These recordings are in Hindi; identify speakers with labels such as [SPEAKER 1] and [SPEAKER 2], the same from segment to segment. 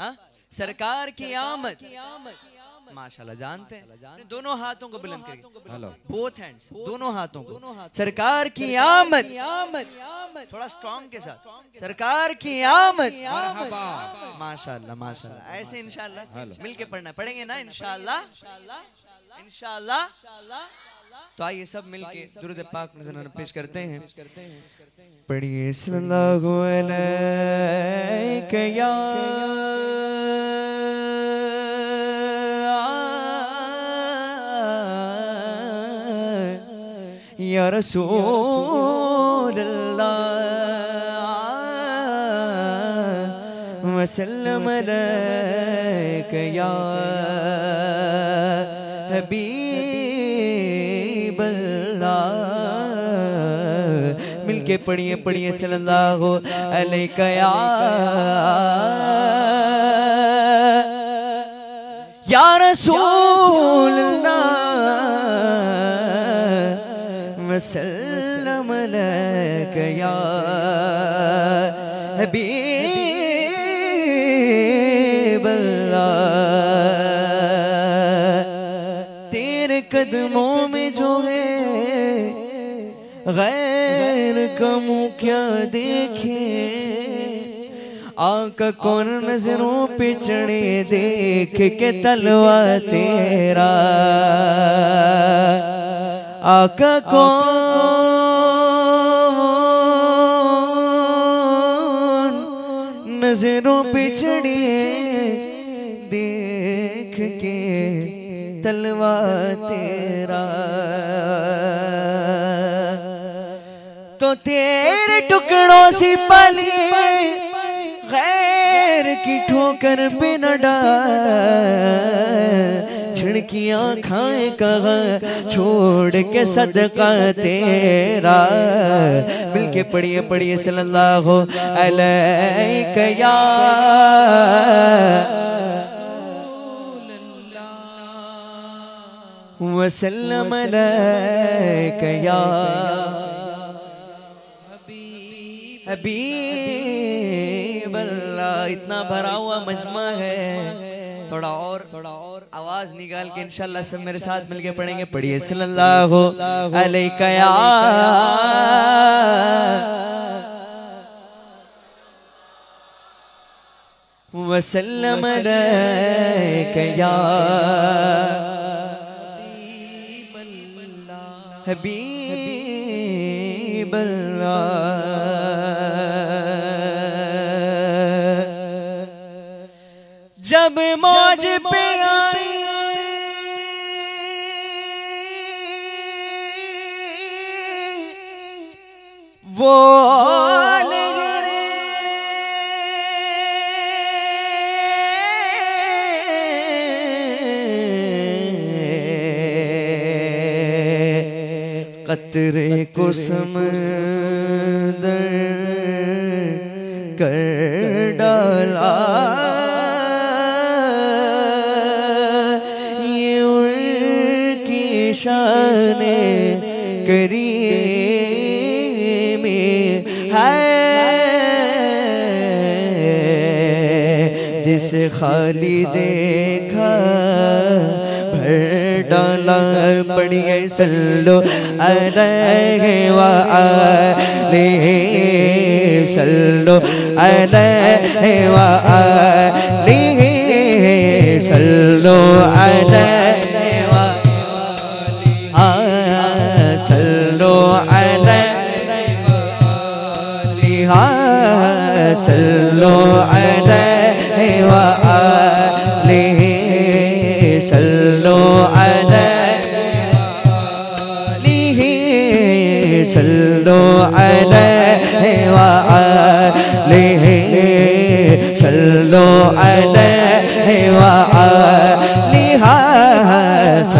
[SPEAKER 1] हाँ? सरकार की आमद। माशाल्लाह जानते हैं। दोनों हाथों को बुलंद
[SPEAKER 2] हेलो।
[SPEAKER 1] बोथ हैंड्स दोनों हाथों को। सरकार की आमद। थोड़ा स्ट्रॉन्ग के साथ। सरकार की आमद। माशाल्लाह माशाल्लाह। ऐसे इंशाल्लाह मिलके पढ़ना पढ़ेंगे ना इंशाल्लाह। इंशाल्लाह। तो आइए सब मिलके दुरूद पाक नज़र पेश करते हैं। पढ़िए सल्लल्लाहु अलैहि या या रसूल अल्लाह वसल्लम अलैका या हबीब मिलके पढ़िए पढ़िए सल्लल्लाहु अलैका या रसूल वसल्लम या तेरे कदमों में जो है, गैर का मुँह क्या देखे? आका कौन नज़रों पे चढ़े देख के तलवा तेरा। आका कौन नज़रों पे चढ़े देख के तलवा तेरा। तो तेरे टुकड़ों से पली गैर की ठोकर पे न डाल। छिड़कियाँ खाए कहा छोड़ के सदका तेरा। मिलके पढ़िए पढ़िए सल्लल्लाहु अलैहि या वसल्लम अलैका या हबीब अल्लाह इतना भरा हुआ मजमा है। थोड़ा और थोड़ा और आवाज़ निकाल के इंशाल्लाह सब मेरे साथ मिलके पढ़ेंगे। पढ़िए सल्लल्लाहु अलैका या वसल्लम या हबीब अल्लाह जब मौज पे आई। वो कतरे को समंदर कर डाला। शान करी में है। जिस खाली देखा भर डाला पढ़िए सल्लो अलैहि व आलिहि सल्लो अलैहि व आलिहि सल्लो अलैहि सल्लो अलैहि व आलिहि सल्लो अलैहि सल्लो अलैहि व आलिहि सल्लो अलैहि व आलिहा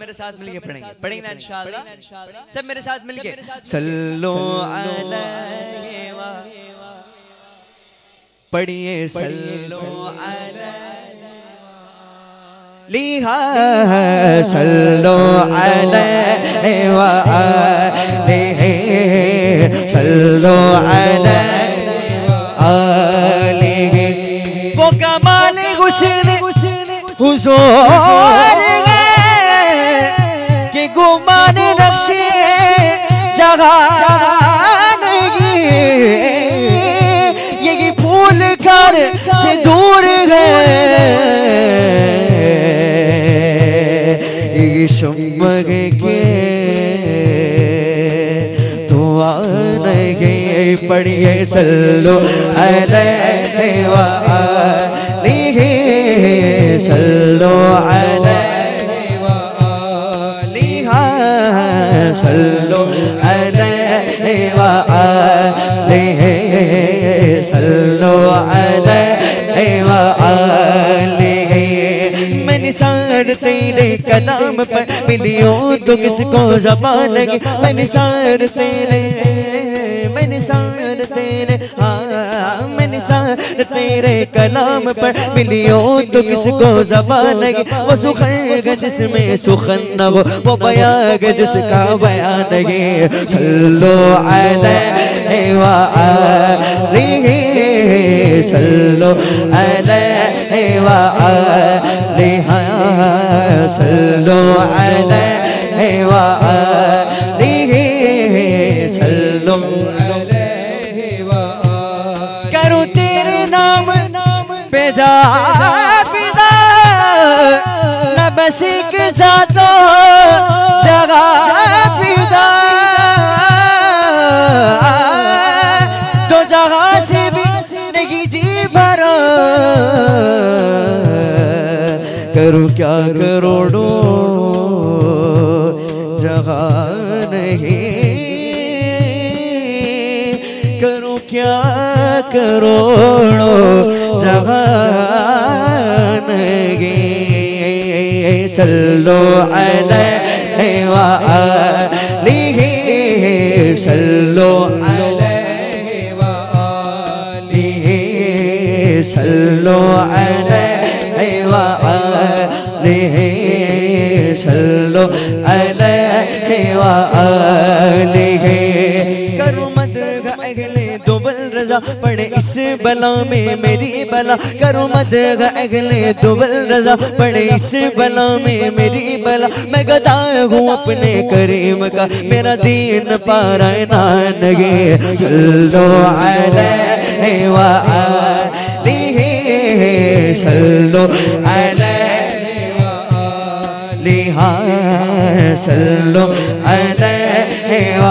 [SPEAKER 2] मेरे साथ मिलके पढ़ेंगे। पढ़ेंगे ना इंशाल्लाह। सब मेरे साथ मिलके।
[SPEAKER 1] सल्लो अलैहि व पढ़िए सल्लो लिहा सल्लो अलैहि व आलिहि सल्लो अलैहि व कमाल हुस्न हुजूर पढ़िए सल्लो अलैहि सल्लो अलैहि सल्लो सल्लो अलैहि मैंने सार तेरे पर मिलियो तो किसको जबान मैंने सार तेरे निशान तेरे कलाम पर मिलियो तो किसको जबान लगी वो सुखन जिसमें सुखन न वो वो बयाग जिसका बयान है। सल्लो सल्लो सल्लो सल्लो बस एक जातो जगह फिदा। तो जगह से भी नहीं जी भरा। करूँ क्या करोड़ों? जगह नहीं। करूँ क्या करोड़ों? सल्लो अलैहि व आलिहि सल्लो अलैहि व आलिहि सल्लो अलैहि व आलिहि सल्लो अलैहि व आलिहि रजा पड़े इस बला में मेरी बला करो मत अगले दुबल रजा पड़े इस बला में मेरी बला मैं गदा हूँ अपने करीम का। मेरा दीन पारा नानगे। सल्लो अलैहि व आलिहि सल्लो अलैहि व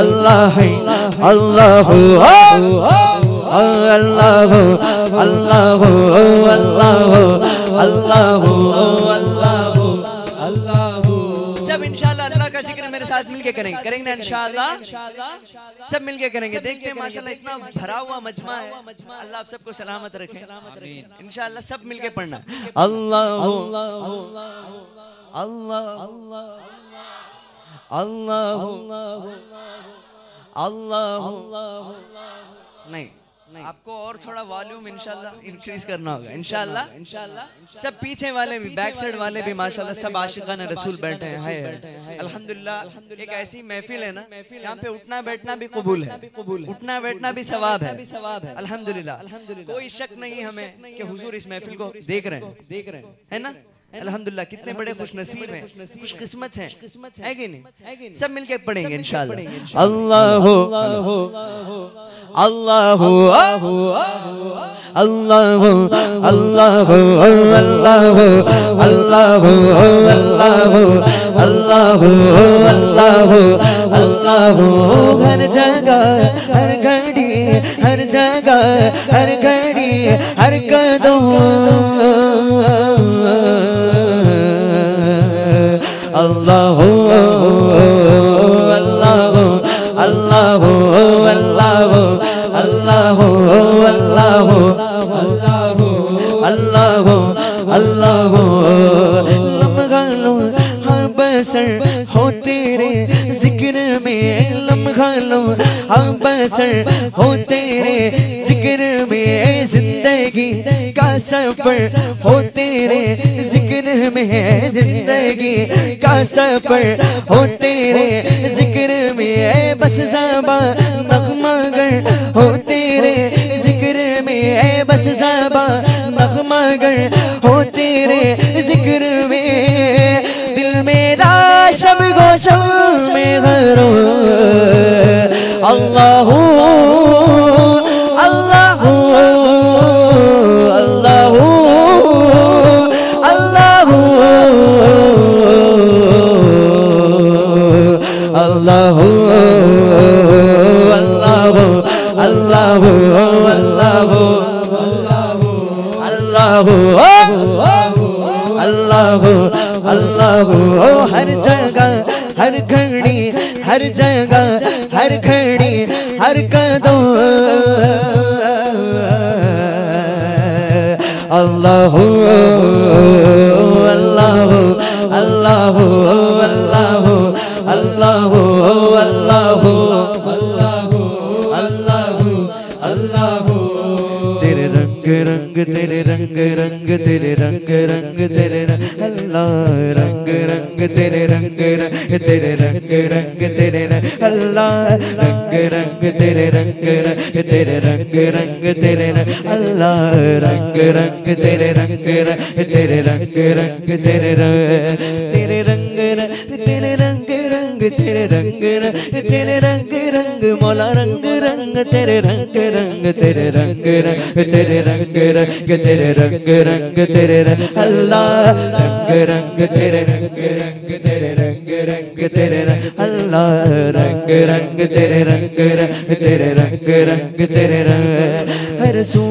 [SPEAKER 1] अल्लाह अल्लाह अल्लाह अल्लाह अल्लाह अल्लाह
[SPEAKER 2] सब इंशाल्लाह अल्लाह का ज़िक्र मेरे साथ मिलके करेंगे। करेंगे ना इंशाल्लाह? सब मिलके करेंगे। देखते हैं माशाल्लाह इतना भरा हुआ मजमा है। अल्लाह आप सबको सलामत रखे। इंशाल्लाह सब मिलके पढ़ना।
[SPEAKER 1] अल्लाह अल्लाह अल्लाह। अल्लाह
[SPEAKER 2] नहीं नहीं। आपको और थोड़ा वॉल्यूम इंशाल्लाह इंक्रीज करना होगा। इंशाल्लाह। इंशाल्लाह। सब पीछे वाले भी बैक साइड वाले भी माशाल्लाह सब आशिकान रसूल बैठे हैं। अल्हम्दुलिल्लाह एक ऐसी महफिल है ना यहाँ पे उठना बैठना भी कबूल है। उठना बैठना भी सवाब है। सवाब है। अल्हम्दुलिल्लाह। कोई शक नहीं हमें कि हुजूर इस महफिल को देख रहे हैं देख रहे हैं। है ना? अल्हम्दुलिल्लाह कितने बड़े खुश नसीब हैं खुश किस्मत हैं है कि नहीं सब मिलके पढ़ेंगे इंशाल्लाह
[SPEAKER 1] अल्लाह अल्लाह अल्लाह अल्लाह अल्लाह अल्लाह अल्लाह अल्लाह अल्लाह हर जगह हर घड़ी हर जगह हर घड़ी हर कदम बसर हो तेरे ज़िक्र में ज़िंदगी का सफ़र हो तेरे ज़िक्र में ज़िंदगी का सफ़र हो तेरे ज़िक्र में बस जाबा नगमगर हो तेरे ज़िक्र में बस जाबा नगमगर हो तेरे ज़िक्र में दिल मेरा शब गो शब अल्लाह अल्लाह अल्लाह अल्लाह अल्लाह अल्लाह अल्लाह अल्लाह अल्लाह अल्लाह हर जगह हर घड़ी हर जगह Oh. तेरे रंग रंग तेरे रंग अल्लाह रंग रंग तेरे रंग रंग तेरे रंग रंग तेरे रंग अल्लाह रंग रंग तेरे रंग रंग तेरे रंग रंग तेरे रंग तेरे रंग रंग तेरे रंग रंग तेरे रंग रंग तेरे रंग रंग मौला रंग रंग तेरे रंग रंग तेरे रंग रंग तेरे रंग रंग तेरे रंग रंग तेरे रंग अल्लाह रंग रंग तेरे रंग रंग तेरे रंग रंग तेरे रंग अल्लाह रंग रंग तेरे रंग रंग तेरे रंग रंग तेरे रंग हर सू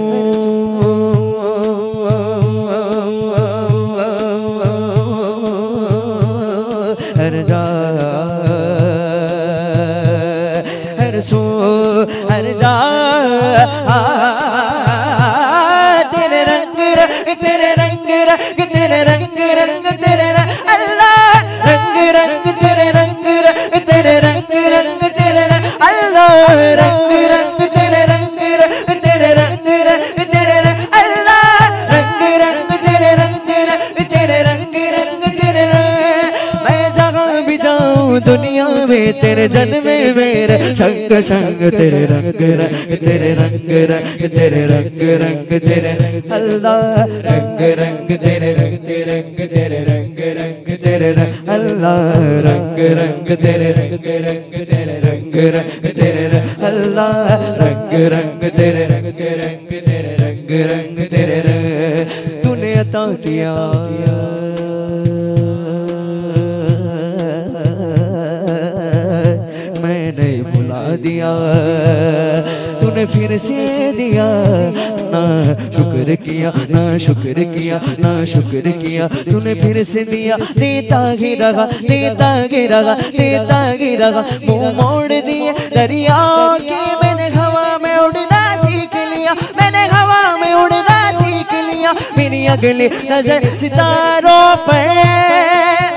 [SPEAKER 1] हर जा हर सो हर जा तेरे रंग रंग तेरे रंग रंग तेरे रंग रंग तेरे दुनिया में तेरे जन्मे मेरे संग संग तेरे रंग रंग तेरे रंग रंग तेरे रंग रंग तेरे अल्लाह रंग रंग तेरे रंग रंग तेरे रंग रंग तेरे रंग अल्लाह रंग रंग तेरे रंग रंग तेरे रंग रंग तेरे रंग अल्लाह रंग रंग तेरे रंग रंग तेरे रंग रंग तेरे रंग तूने अता किया दिया तूने फिर से दिया। ना शुक्र किया, ना शुक्र किया, ना शुक्र किया। तूने फिर से दिया। देता रहा देता रहा देता रहा। मुँह मोड़ दिए, दरिया के मैंने हवा में उड़ना सीख लिया। मैंने हवा में उड़ना सीख लिया। मेरी अगली नज़र सितारों पर।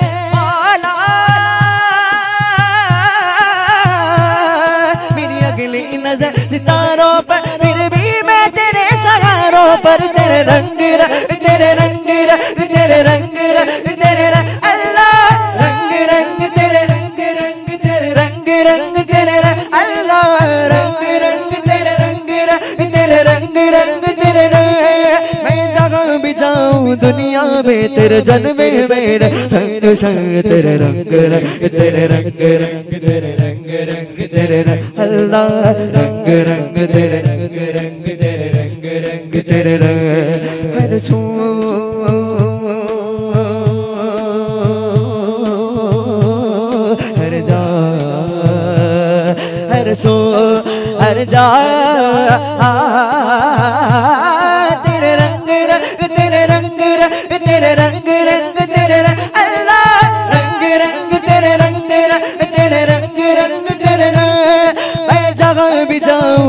[SPEAKER 1] नज़र सितारों पर, फिर भी मैं तेरे सहारों पर, तेरे रंग रंग तेरे रंग रंग तेरे रंग रंग तेरे रंग, अल्लाह, रंग रंग तेरे रंग रंग तेरे रंग रंग तेरे रंग अल्लाह, रंग रंग तेरे रंग रंग तेरे रंग रंग तेरे रंग मैं जहाँ भी जाऊँ, दुनिया में तेरे जन्मे मेरे, संग संग तेरे रंग रंग तेरे रंग रंग तेरे रंग रंग तेरे ਰੰਗ ਰੰਗ ਤੇਰੇ ਰੰਗ ਰੰਗ ਤੇਰੇ ਰੰਗ ਰੰਗ ਤੇਰੇ ਰੰਗ ਹਰ ਸੂ ਅਰਜ਼ੋ ਅਰਜ਼ਾ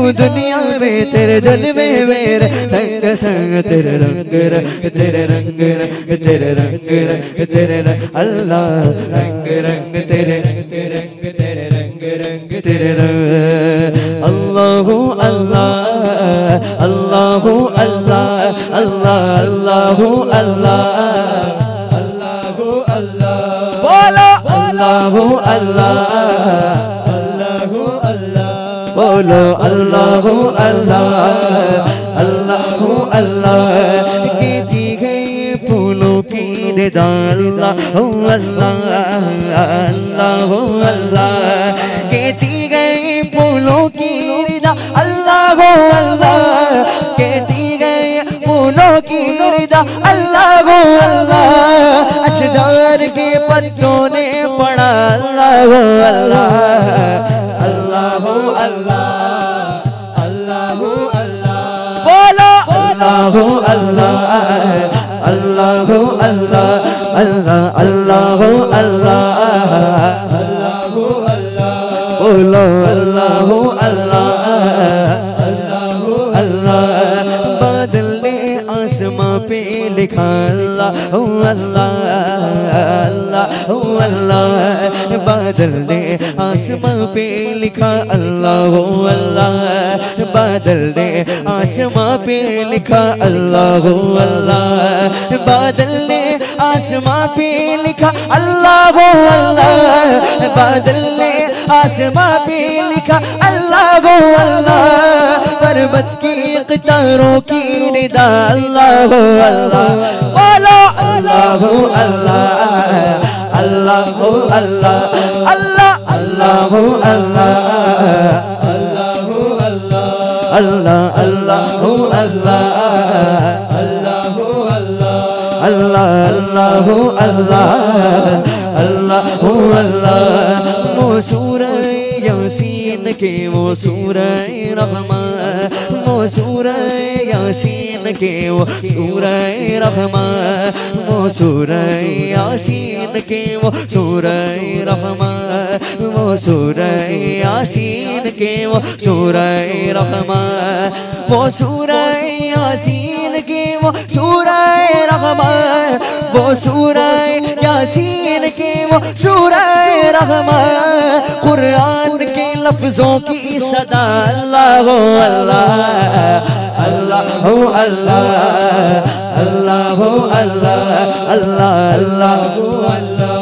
[SPEAKER 1] जाऊँ दुनिया में तेरे जल में मेरे संग संग तेरे रंग रंग तेरे रंग रंग तेरे रंग रंग तेरे रंग अल्लाह रंग रंग तेरे रंग रंग तेरे रंग रंग तेरे रंग। अल्लाह अल्लाह अल्लाह अल्लाह अल्लाह अल्लाह अल्लाह बोलो। अल्लाह अल्लाह। बोलो, अल्लाह अल्लाह अल्लाह अल्लाह, की गई फूलों की निदा अल्लाह अल्लाह अल्लाह अल्लाह दी गई फूलों की निदा अल्लाह अल्लाह कहती फूलों की निदा अल्लाह अल्लाह। अशजार के पत्तों ने पड़ा अल्लाह अल्लाह। अल्लाह अल्लाह। अल्लाह अल्लाह। बोलो। अल्लाह। अल्लाह अल्लाह। अल्लाह अल्लाह। अल्लाह अल्लाह। बोलो। अल्लाह अल्लाह। आसमां पे लिखा अल्लाह अल्लाह अल्लाह। बादल ने आसमां पे लिखा अल्लाह अल्लाह। बादल ने आसमां पे लिखा अल्लाह अल्लाह। बादल ने आसमां पे लिखा अल्लाह अल्लाह। बादल ने आसमां पे लिखा अल्लाह अल्लाह। पर्वत की कतारों की निदा अल्लाह अल्लाह बोलो अल्लाह अल्लाह अल्लाह अल्लाह अल्लाह अल्लाह अल्लाह अल्लाह अल्लाह अल्लाह अल्लाह अल्लाह अल्लाह अल्लाह अल्लाह अल्लाह वो सूरह यासीन के वो सूरह रहमान सूरह यासीन के वो सूरह रहमान वो सूरह यासीन के वो सूरह रहमान वो सूरह यासीन के वो सूरह रहमान रहमान कुरान के लफ्जों की सदा अल्लाह अल्लाह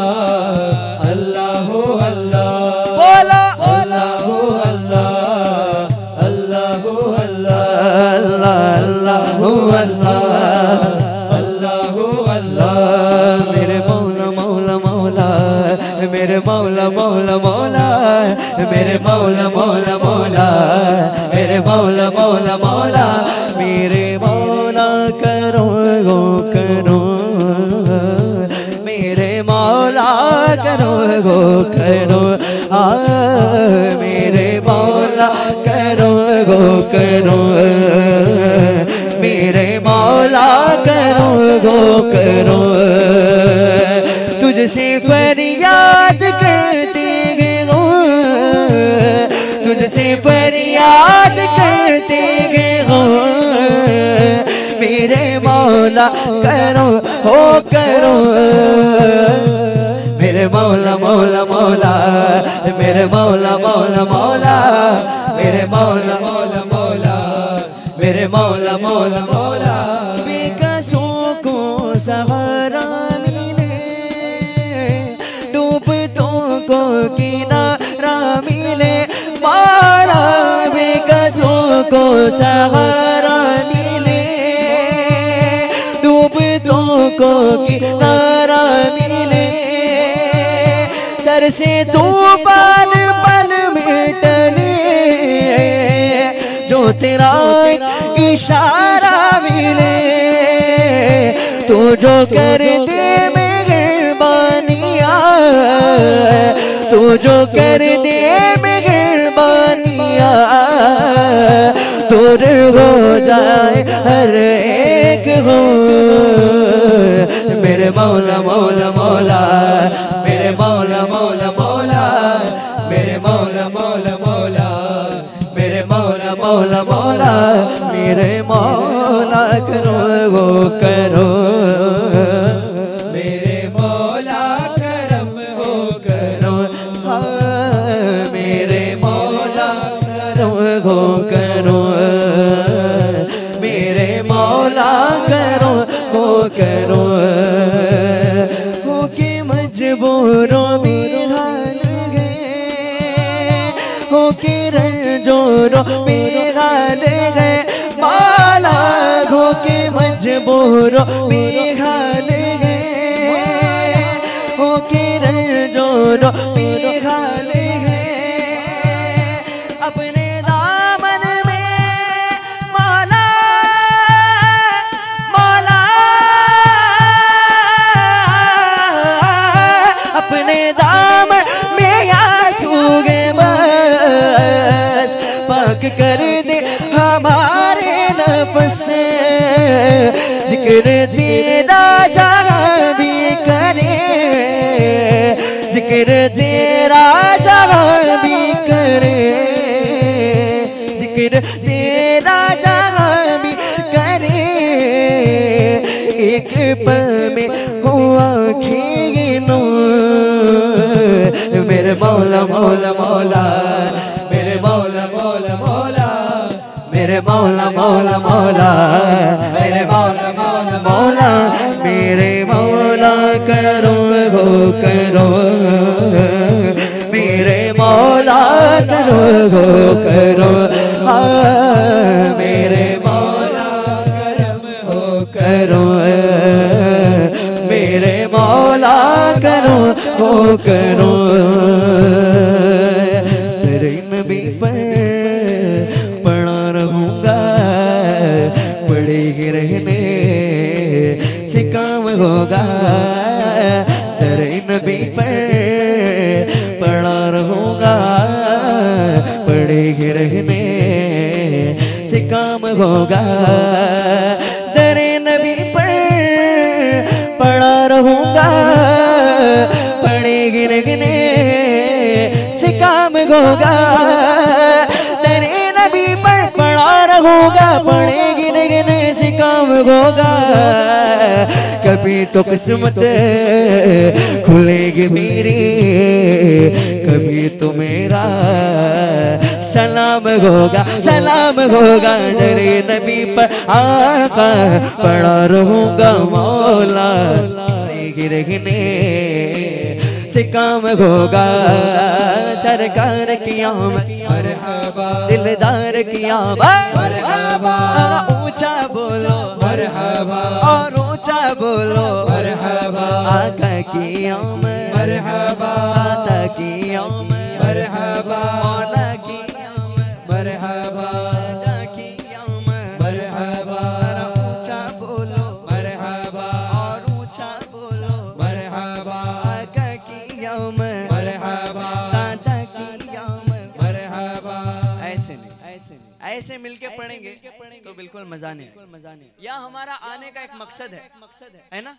[SPEAKER 1] मेरे मौला मौला मौला, मेरे मौला मौला मौला, मेरे मौला करो, गो करो, मेरे मौला करो, गो करो, आ, मेरे मौला करो, गो करो, मेरे मौला करो, गो करो, तुझसे फरियाद करते फरियाद करते गए हो मेरे मौला करो, हो करो। मेरे मौला मौला मौला, मेरे मौला मौला मौला, मेरे मौला मौला मौला, मेरे मौला मौला। मिले को मिले सर से तूफ़ान पल में टले जो तेरा इशारा मिले। तू जो कर दे मेहरबानिया, तू जो कर दे मेहरबानिया। दूर हो जाए हर एक हो। मेरे मौला मौला मौला मेरे मौला मौला मौला मेरे मौला मौला मौला मेरे मौला मौला मौला मेरे मौला करो वो करो। मजबूरों हाल गए हो के रंजोरों में हाल गए अपने दामन में माला माला। अपने दामन में आँसू गे बस। पाक कर दे जिक्र तेरा जहाँ भी करे। जिक्र तेरा जहाँ भी करे। जिक्र तेरा जहाँ भी करे। एक पल में हुआ खीनो मेरे मौला मौला मौला मेरे मौला मौला मौला, मेरे मौला मौला मौला, मेरे मौला करो हो करो, मेरे मौला करो हो करो हाँ मेरे मौला करम हो, करो, मेरे मौला करो, हो, करो काम तेरे नबी पर पड़ा रहूँगा। पड़े ही रहने से काम होगा। तेरे नबी पर पड़ा रहूँगा। पड़े गिरगने से काम होगा। तेरे नबी पर पड़ा रहूँगा। पड़े काम होगा। कभी तो किस्मत खुलेगी मेरी। कभी तो मेरा सलाम होगा। सलाम होगा तेरे नबी पर। आका पड़ा रहूँगा मौला। गिरगने से काम होगा। सरकार की आमद दिलदार की आमद ऊँचा बोलो और ऊँचा बोलो आका की मरहबा की तो बिल्कुल मज़ा नहीं मज़ा नहीं या हमारा आने का एक मकसद है मकसद है ना?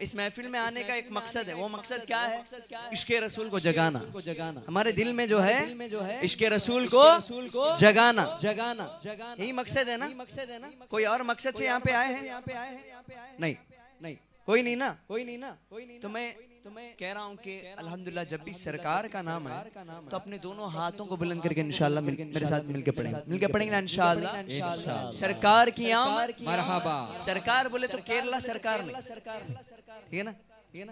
[SPEAKER 1] इस महफिल में आने का एक मकसद है। वो मकसद क्या है? इश्क रसूल को जगाना। जगाना हमारे दिल में जो है जो है इश्क रसूल को रसूल को जगाना। जगाना जगाना यही मकसद है ना? मकसद है ना कोई और मकसद से यहाँ पे आए हैं? यहाँ पे आए हैं यहाँ नहीं। नहीं। कोई नहीं ना? कोई नहीं ना कोई नहीं तो मैं तो मैं कह रहा हूँ कि अल्हम्दुलिल्लाह जब भी सरकार का नाम है तो अपने दोनों हाथों को बुलंद करके इंशाल्लाह मेरे साथ मिलके पढ़ेंगे मिलके पढ़ेंगे ना इंशाल्लाह। सरकार की आमद
[SPEAKER 3] मरहबा।
[SPEAKER 1] सरकार बोले तो केरला सरकार नहीं। ठीक है ना?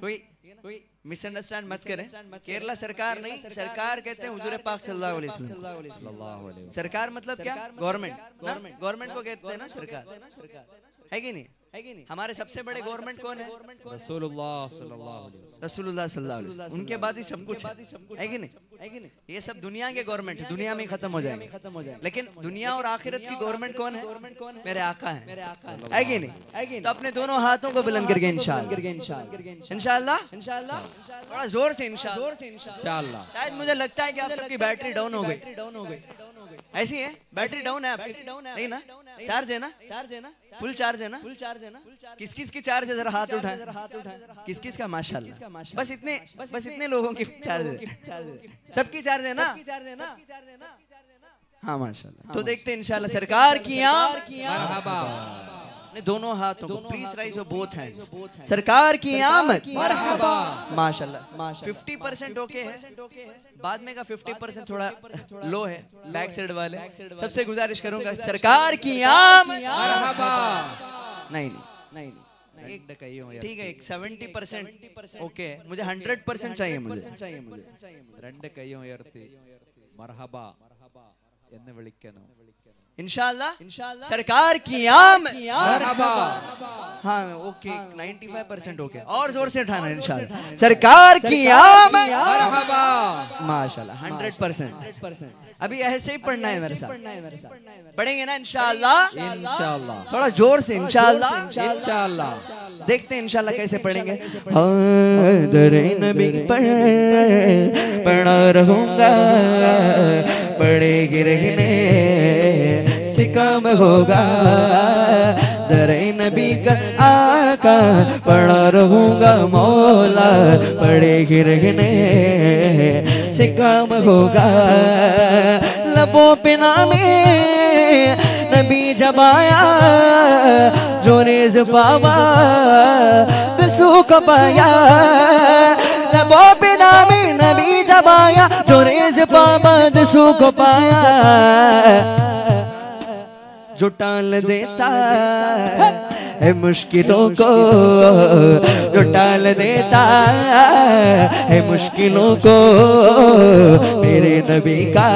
[SPEAKER 1] कोई कोई मिसअंडरस्टैंड मत करें। केरला सरकार नहीं सरकार कहते हैं हुजूर पाक सल्लल्लाहु अलैहि वसल्लम। सरकार मतलब क्या? गवर्नमेंट। गवर्नमेंट गवर्नमेंट को कहते हैं ना सरकार। है कि नहीं? है कि नहीं? हमारे सबसे बड़े गवर्नमेंट कौन है?
[SPEAKER 3] रसूलुल्लाह सल्लल्लाहु अलैहि वसल्लम।
[SPEAKER 1] रसूलुल्लाह सल्लल्लाहु अलैहि वसल्लम। उनके बाद ही सब कुछ है कि नहीं? है कि नहीं? ये सब दुनिया के गवर्नमेंट दुनिया में खत्म हो जाएँगे। खत्म हो जाएँगे। लेकिन दुनिया और आखिरत की गवर्नमेंट कौन है? गवर्नमेंट कौन है? मेरे आका है। मेरे आका है। कि नहीं? है कि नहीं? तो अपने दोनों हाथों को बुलंद करके इंशाल्लाह। करके इंशाल्लाह। इंशाल्लाह? इंशाल्लाह। थोड़ा ज़ोर से इंशाल्लाह। ज़ोर से इंशाल्लाह। शायद मुझे लगता है कि आप सबकी बैटरी डाउन हो गई। डाउन हो गई। ऐसी है? बैटरी डाउन है आपकी? नहीं ना? चार्ज है ना? चार्ज है ना? फुल चार्ज है ना? फुल चार्ज है ना? किस किस की चार्ज है? जरा हाथ उठाए। जरा हाथ उठाए किस किस का? माशा बस इतने बस इतने लोगों की चार्ज है। सबकी चार्ज है ना? चार्ज है ना? हाँ माशाल्लाह। तो देखते हैं इंशाल्लाह सरकार की अपने दोनों हाथों को प्लीज राइज वो बोथ हैं सरकार की आमद
[SPEAKER 3] मरहबा
[SPEAKER 1] माशाल्लाह फिफ्टी परसेंट ओके है बाद में का फिफ्टी परसेंट थोड़ा लो है बैक साइड वाले सबसे गुजारिश करूंगा सरकार की आम
[SPEAKER 3] मरहबा
[SPEAKER 1] नहीं नहीं नहीं
[SPEAKER 3] एक डकैयों यार
[SPEAKER 1] ठीक है एक सेवेंटी परसेंट ओके है मुझे हंड्रेड परसेंट चाहिए मुझे चाहिए मुझे
[SPEAKER 3] രണ്ട് കൈയും ഉയർത്തി മർഹബ എന്ന് വിളിക്കണം
[SPEAKER 1] इंशाल्लाह। सरकार की आम हाँ ओके 95 परसेंट ओके और ज़ोर से उठाना इंशाल्लाह। सरकार की आम माशाल्लाह हंड्रेड परसेंट। अभी ऐसे ही पढ़ना है मेरे साथ। पढ़ेंगे ना इंशाल्लाह।
[SPEAKER 3] इंशाअल्लाह
[SPEAKER 1] थोड़ा ज़ोर से इंशाल्लाह।
[SPEAKER 3] इंशाअल्लाह
[SPEAKER 1] देखते हैं इंशाल्लाह कैसे पढ़ेंगे। पढ़ा रहूँगा। पढ़े गिरने से काम होगा। दरे नबी का आका, पढ़ा रहूँगा मौला, पढ़े गिरने से काम होगा। लबों पे नामे, नबी जब आया, जो रेज पावा दसू को पाया नबो बिना में नबी जब आया, जो रेज पावा दसू पाया जो टाल देता है मुश्किलों को जो टाल देता है मुश्किलों को मेरे नबी का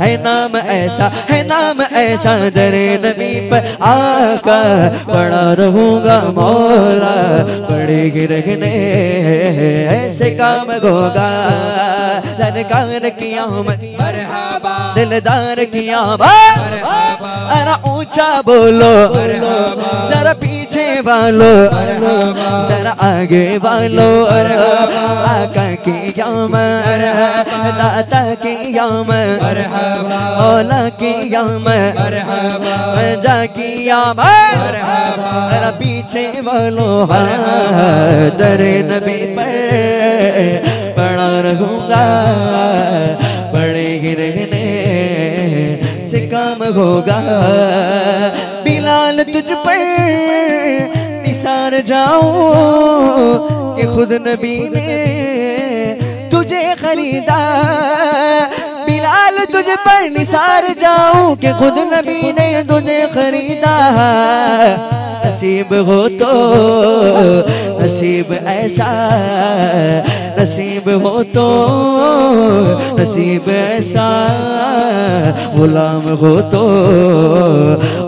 [SPEAKER 1] है नाम ऐसा है नाम ऐसा दरे नबी पर आका पड़ा रहूँगा मौला पड़े गिरने ऐसे काम होगा सरकार की आमद।
[SPEAKER 3] मरहबा
[SPEAKER 1] दिलदार की आवाज़ अरे ऊँचा बोलो जरा पीछे वालो जरा आगे वालो आका की याम दाता की याम ओला की याम जा की याम जरा पीछे वालो दरे नबी पर पड़ा रहूँगा होगा। बिलाल तुझ पर निसार जाओ कि खुद नबी ने तुझे खरीदा। बिलाल तुझ पर निसार जाऊँ कि खुद नबी ने तुझे खरीदा। नसीब हो तो नसीब ऐसा, नसीब हो तो नसीब ऐसा गुलाम हो तो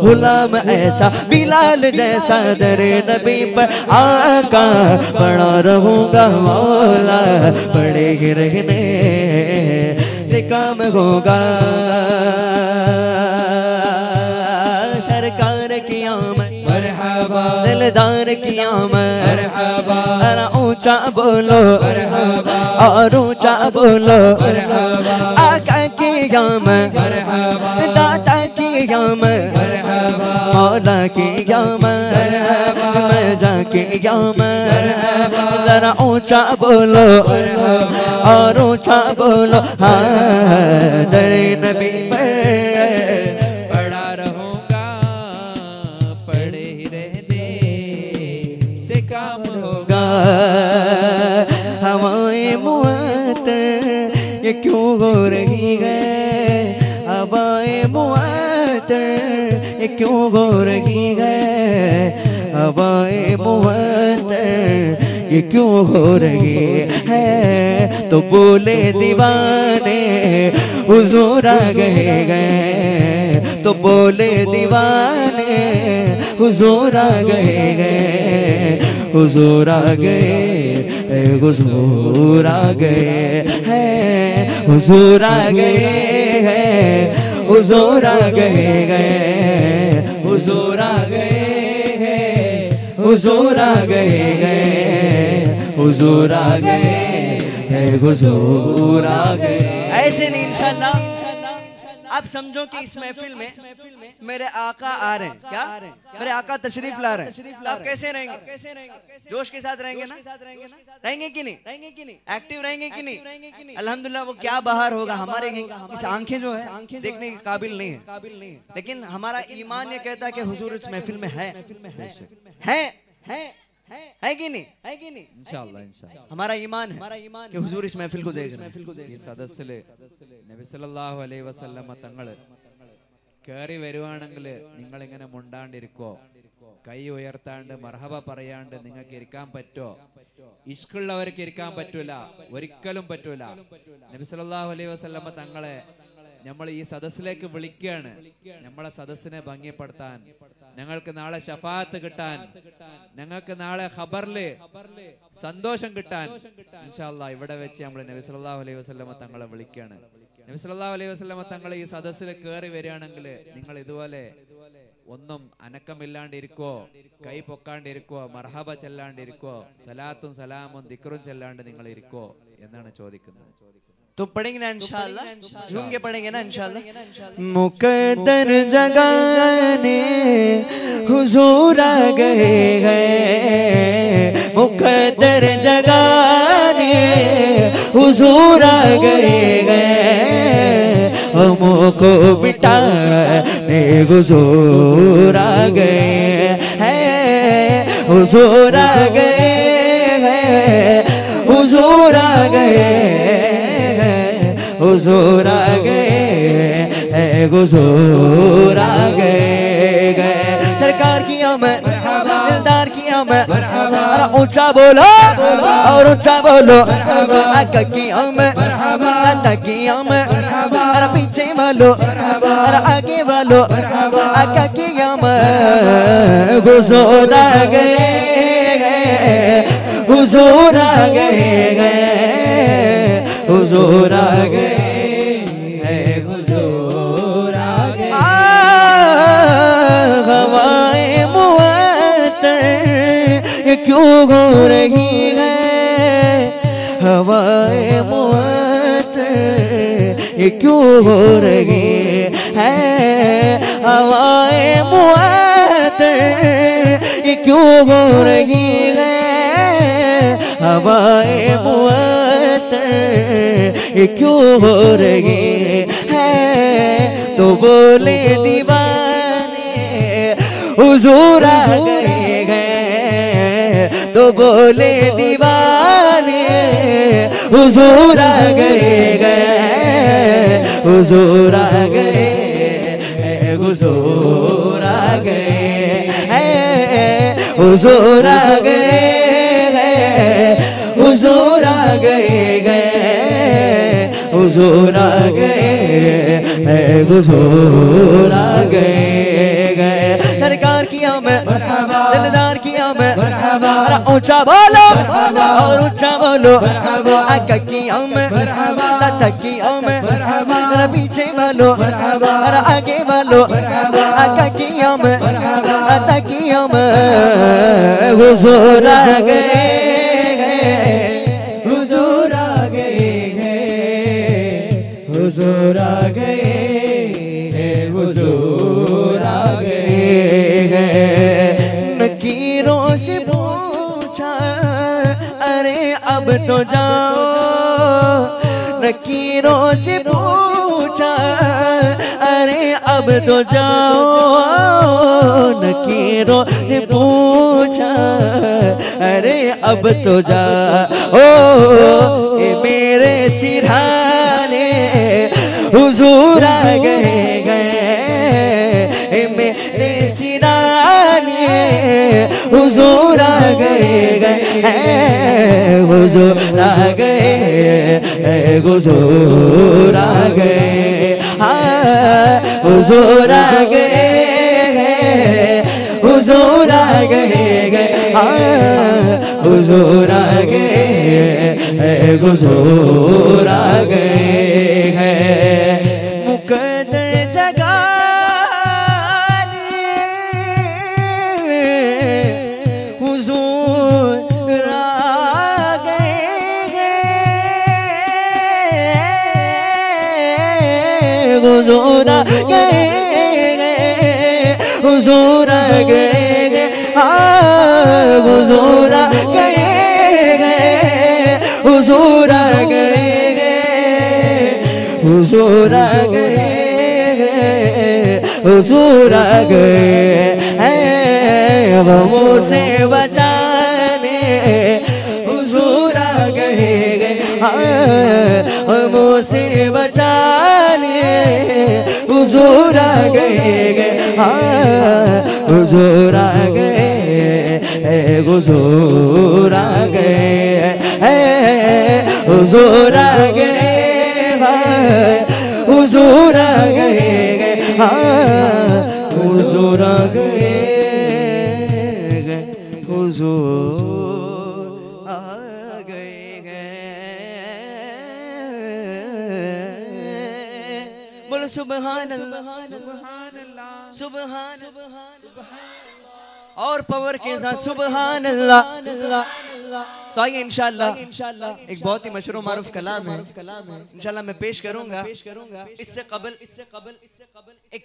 [SPEAKER 1] गुलाम ऐसा, बिलाल जैसा दरे नबी पर आका बड़ा रहूँगा मौला बड़े रहने से काम होगा। दिलदार की आमद
[SPEAKER 3] मरहबा।
[SPEAKER 1] अरे ऊँचा बोलो। और ऊँचा बोलो। आका की यामत दाता की यामत मौला की यामत मज़ा की यामत जरा ऊँचा बोलो। और ऊँचा बोलो। हाँ दरे नबी पर हवाएँ मुअत्तर ये क्यों हो रही है? हवाएँ मुअत्तर ये क्यों हो रही है? हवाएँ मुअत्तर ये क्यों हो रही है? तो बोले दीवाने, हुजूर आ गए गए। तो बोले दीवाने, हुजूर आ गए गए। हुजूर आ गए, ए हुजूर आ गए, हैं, हुजूर आ गए, हैं, हुजूर आ गए गए हुजूर आ गए हुजूर आ गए गए हुजूर आ गए, है, हुजूर आ गए।
[SPEAKER 2] ऐसे नहीं, इंशाल्लाह। आप समझो कि इस महफिल में मेरे आका आ रहे हैं। क्या? मेरे आका तशरीफ़ ला रहे हैं। आप कैसे रहेंगे? जोश के साथ रहेंगे ना? रहेंगे कि नहीं? रहेंगे कि नहीं? एक्टिव रहेंगे कि नहीं? अल्हम्दुलिल्लाह वो क्या बाहर होगा? हमारे इस आँखें जो है देखने के काबिल नहीं है। काबिल नहीं लेकिन हमारा ईमान ये कहता है कि हुजूर इस महफिल में है। है? है? है कि नहीं है कि नहीं
[SPEAKER 3] इंशाल्लाह इंशाल्लाह
[SPEAKER 2] हमारा ईमान है हमारा ईमान कि हुजूर इस महफिल को देख महफिल को
[SPEAKER 3] ഈ സദസ്സില് നബി സല്ലല്ലാഹു അലൈഹി വസല്ലമ തങ്ങള് കയറി വരുവാണെങ്കിൽ നിങ്ങൾ ഇങ്ങനെ മുണ്ടാണ്ടിരിക്കോ കൈ ഉയർത്താണ്ട് മർഹബ പറയാണ്ട് നിങ്ങൾക്ക് ഇരിക്കാൻ പറ്റോ ഇഷ്കുള്ളവർക്ക് ഇരിക്കാൻ പറ്റൂല ഒരിക്കലും പറ്റൂല നബി സല്ലല്ലാഹു അലൈഹി വസല്ലമ തങ്ങളെ നമ്മൾ ഈ സദസ്സിലേക്ക് വിളിക്കുകയാണ്. നമ്മളെ സദസ്സിനെ ഭംഗിപ്പെടുത്താൻ. ഞങ്ങൾക്ക് നാളെ ഷഫാത്ത് കിട്ടാൻ. ഞങ്ങൾക്ക് നാളെ ഖബറിൽ സന്തോഷം കിട്ടാൻ. ഇൻഷാല്ലാ ഇവിടെ വെച്ച് നമ്മൾ നബി സല്ലല്ലാഹു അലൈഹി വസല്ലമ തങ്ങളെ വിളിക്കുകയാണ്. നബി സല്ലല്ലാഹു അലൈഹി വസല്ലമ തങ്ങൾ ഈ സദസ്സിൽ കയറി വരികയാണെങ്കിൽ നിങ്ങൾ ഇതുപോലെ ഒന്നും അനക്കമില്ലാണ്ടിരിക്കോ കൈ പൊക്കാണ്ടിരിക്കോ മർഹബ ചെല്ലാണ്ടിരിക്കോ സലാത്തും സലാമും ദിക്റും ചെല്ലാണ്ട് നിങ്ങൾ ഇരിക്കോ എന്നാണ് ചോദിക്കുന്നത്.
[SPEAKER 2] तो पढ़ेंगे ना इंशाल्लाह। झूम के पढ़ेंगे ना इंशाल्लाह।
[SPEAKER 1] मुकद्दर जगाने हुजूर आ गए गए मुकद्दर जगाने हुजूर आ गए गए हमको मिटाने हुजूर आ गए हैं। हुजूर आ गए हैं। हुजूर आ गए हैं हुजूर गए है हुजूर गए गए। सरकार की आमद, दिलदार की ऊँचा बोलो, और ऊँचा बोलो की की पीछे वालो आगे वालो, आका की गए हुजूर गए गए। हुजूर गए। हो रही है। हवाएँ मुअत्तर ये क्यों हो रही है? हवाएँ मुअत्तर ये क्यों हो रही है? हवाएँ मुअत्तर ये क्यों हो रही है? तो बोले दीवाने, हुजूर आ गए। बोले दीवाने, हुजूर आ गए गए, हुजूर आ गए हुजूर आ गए हुजूर आ गए हुजूर आ गए गए, हुजूर आ गए हुजूर आ गए गए। सरकार किया आमद अरे ऊँचा बोलो और ऊँचा बोलो आका की आमद दादा की आमद अरे पीछे अरे आगे बोलो आका की आमद दादा हुजूर आ गए जाओ नकीरों से पूछा, अरे अब तो जाओ नकीरों से पूछा, अरे अब तो जा ओ, ए मेरे सिरहाने, हुजूर आ गए गए। मेरे सिराने हुजूर गए गए हुजूर आ गए हुजूर आ गए हाँ हुजूर आ गए हुजूर आ गए गए हाँ हुजूर आ गए हुजूर आ गए हुजूर आ गए हुजूर आ गए हुजूर आ गए गमों से बचाने हुजूर आ गए गमों से बचाने हुजूर आ गए हाँ हुजूर आ गए हुजूर आ गए। हुजूर आ गए। हुजूर आ गए। हाँ हुजूर आ गए। हुजूर आ गए। बोलो सुबहान और पावर के साथ सुबह अल्लाह तो आइए इनशाला एक बहुत ही मशहूर मारूफ कलाम है। इनशाला मैं पेश करूँगा। इससे कबल इससे कबल इससे कबल एक